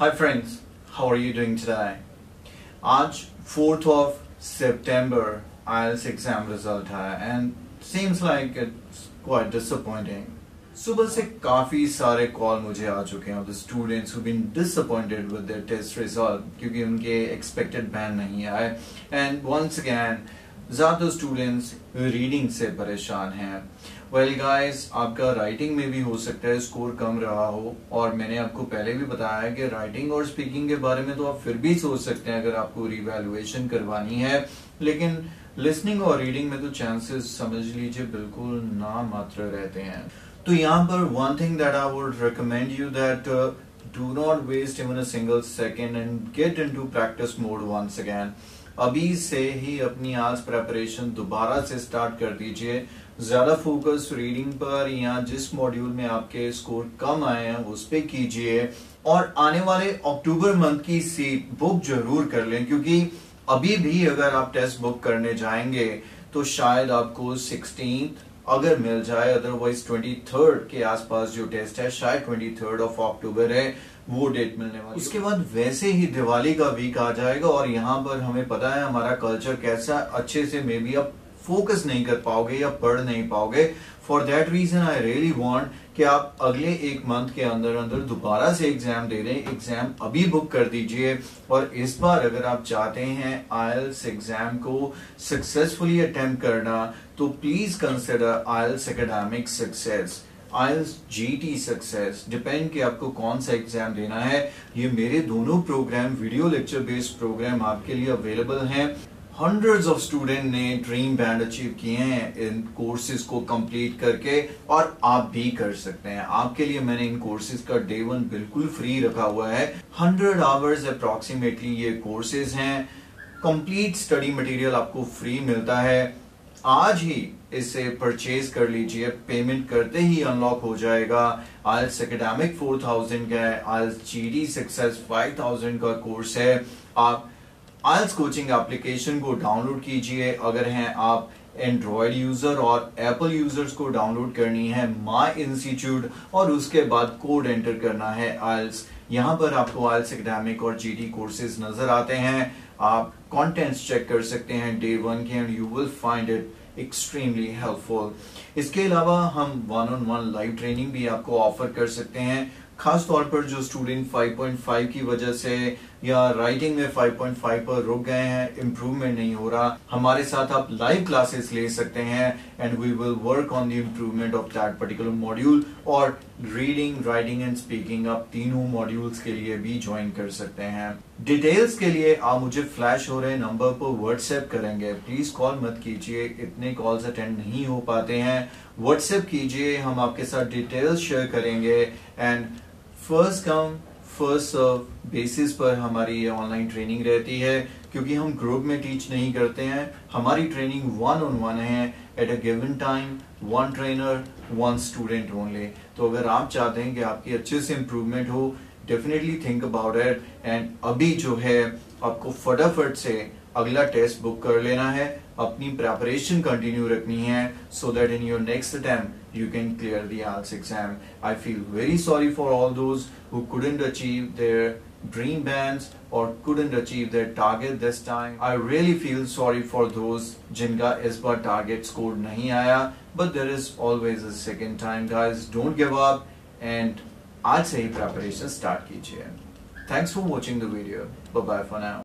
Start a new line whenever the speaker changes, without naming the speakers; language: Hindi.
Hi friends, how are you doing today? आज 4th of September IELTS exam result है and seems like it's quite disappointing. सुबह से काफ़ी सारे कॉल मुझे आ चुके हैं the students who been disappointed with their test result क्योंकि उनके एक्सपेक्टेड बैंड नहीं आए एंड वंस अगेन ज़्यादा स्टूडेंट्स रीडिंग से परेशान हैं। वेल well गाइस आपका राइटिंग में भी हो सकता है स्कोर कम रहा हो, और मैंने आपको पहले भी बताया है कि राइटिंग और स्पीकिंग के बारे में तो आप फिर भी सोच सकते हैं अगर आपको रिवैल्यूएशन करवानी है। लेकिन लिसनिंग और रीडिंग में तो चांसेस समझ लीजिए बिल्कुल ना मात्र रहते हैं। तो यहाँ पर one thing that I would recommend you that do not waste even a single second and get into practice mode once again अभी से ही अपनी आज प्रेपरेशन दोबारा से स्टार्ट कर दीजिए। ज़्यादा फोकस रीडिंग पर या जिस मॉड्यूल में आपके स्कोर कम आए हैं, उस पर कीजिए। और आने वाले अक्टूबर मंथ की सीट बुक ज़रूर कर लें, क्योंकि अभी भी अगर आप टेस्ट बुक करने जाएँगे तो शायद आपको सिक्सटीन अगर मिल जाए अदरवाइज़ ट्वेंटी थर्ड के आसपास जो टेस्ट है शायद ट्वेंटी थर्ड ऑफ़ अक्टूबर है वो डेट मिलने वाली उसके बाद वैसे ही दिवाली का वीक आ जाएगा और यहाँ पर हमें पता है हमारा कल्चर कैसा अच्छे से मे बी आप फोकस नहीं कर पाओगे या पढ़ नहीं पाओगे. For that reason I really want कि आप अगले एक मंथ के अंदर अंदर दोबारा से एग्ज़ाम दे दें एग्ज़ाम अभी बुक कर दीजिए. और इस बार अगर आप चाहते हैं आयल्स एग्ज़ाम को सक्सेसफुली अटेम्प्ट करना तो please consider IELTS academic success IELTS GT success depend कि आपको कौन सा एग्ज़ाम देना है. ये मेरे दोनों program video lecture based program आपके लिए अवेलेबल हैं. हंड्रेड्स ऑफ़ स्टूडेंट ने ड्रीम बैंड अचीव किए हैं इन कोर्सेज को कंप्लीट करके और आप भी कर सकते हैं। आपके लिए मैंने इन कोर्सेज का डे वन बिल्कुल फ्री रखा हुआ है। हंड्रेड आवर्स अप्रोक्सीमेटली ये कोर्सेज हैं। कंप्लीट स्टडी मटेरियल आपको फ्री मिलता है। आज ही इसे परचेज कर लीजिए। पेमेंट करते ही अनलॉक हो जाएगा। आयल्स एकेडमिक फोर थाउज़ेंड का है। IELTS G D success five thousand का कोर्स है। आप आयल्स कोचिंग एप्लीकेशन को डाउनलोड कीजिए। अगर हैं आप एंड्रॉयड यूज़र और एप्पल यूज़र्स को डाउनलोड करनी है माई इंस्टीट्यूट और उसके बाद कोड एंटर करना है आयल्स। यहाँ पर आपको आयल्स एकेडमिक और जीडी कोर्सेज नज़र आते हैं। आप कंटेंट्स चेक कर सकते हैं। डे वन के end you will find it extremely helpful इसके अलावा हम one on one live training भी आपको ऑफ़र कर सकते हैं। खास तौर पर जो स्टूडेंट 5.5 की वजह से या राइटिंग में 5.5 पर रुक गए हैं इम्प्रूवमेंट नहीं हो रहा। हमारे साथ आप लाइव क्लासेस ले सकते हैं and we will work on the improvement of that particular module और रीडिंग राइटिंग एंड स्पीकिंग आप तीनों मॉड्यूल्स के लिए भी ज्वाइन कर सकते हैं। डिटेल्स के लिए आप मुझे फ्लैश हो रहे नंबर पर व्हाट्सएप करेंगे। प्लीज़ कॉल मत कीजिए, इतने कॉल्स अटेंड नहीं हो पाते हैं। व्हाट्सएप कीजिए, हम आपके साथ डिटेल्स शेयर करेंगे and first come first basis पर हमारी ये ऑनलाइन ट्रेनिंग रहती है, क्योंकि हम ग्रुप में टीच नहीं करते हैं। हमारी ट्रेनिंग वन ऑन वन है at a given time one trainer one student only तो अगर आप चाहते हैं कि आपकी अच्छे से इम्प्रूवमेंट हो definitely think about it and अभी जो है आपको फटाफट से अगला टेस्ट बुक कर लेना है अपनी प्रेपरेशन कंटिन्यू रखनी है so that in your next attempt you can clear the IELTS exam. I feel very sorry for all those who couldn't achieve their dream bands or couldn't achieve their target this time. I really feel sorry for those जिनका इस बार target score नहीं आया but there is always a second time guys. Don't give up and आज से ही preparation start कीजिए. For watching the video. Bye bye for now.